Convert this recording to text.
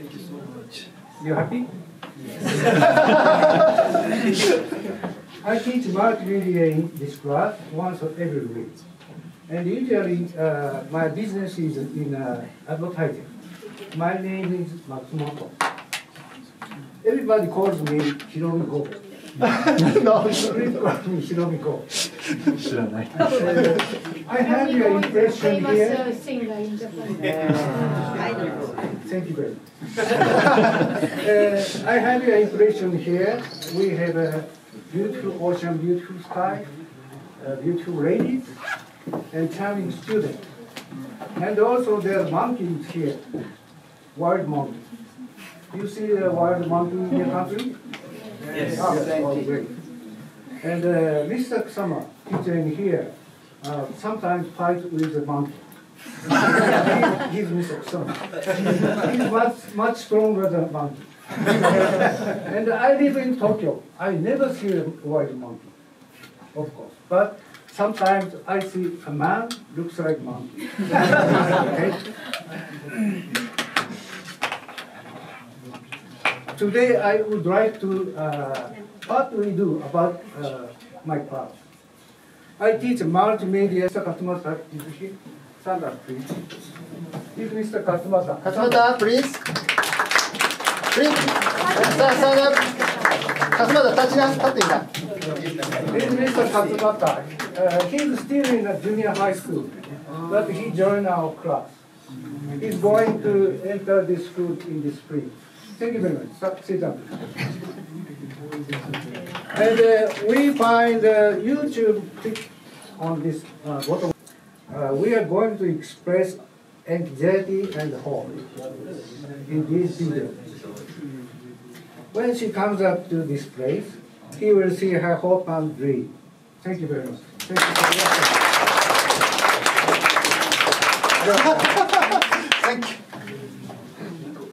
Thank you so much. You happy? Yes. I teach multimedia this class once or every week. And usually uh, my business is in uh, advertising. My name is Matsumoto. Everybody calls me Hiromi Go. no, please call me Hiromi Go. I have your impression here. Famous uh, singer in Japan. I know. Thank you very much. uh, I have your impression here. We have a beautiful ocean, beautiful sky, beautiful ladies, and charming students. And also there are monkeys here, wild monkeys. You see the wild monkey in your country? Yes. Ah, oh, great. And uh, Mr. Teacher in here, uh, sometimes fight with the monkey. He, he's Mr. Kusama. He's much, much stronger than monkey. and I live in Tokyo. I never see a wild monkey, of course. But sometimes I see a man looks like monkey. okay? Today I would like to, uh, what we do about uh, my class. I teach multimedia. Stand up, please. If Mr. Katsumata. Katsumata, please. Please. Stand, stand up. Katsumata, touch down, 立っていいか。This is Mr. Katsumata. Uh, he's still in the junior high school, but he joined our class. He's going to enter this school in the spring. Thank you very much. Sit- Sit down. And uh, we find uh, YouTube on this uh, bottom. Uh, we are going to express anxiety and hope in this video. When she comes up to this place, he will see her hope and dream. Thank you very much. Thank you for attention. Thank you.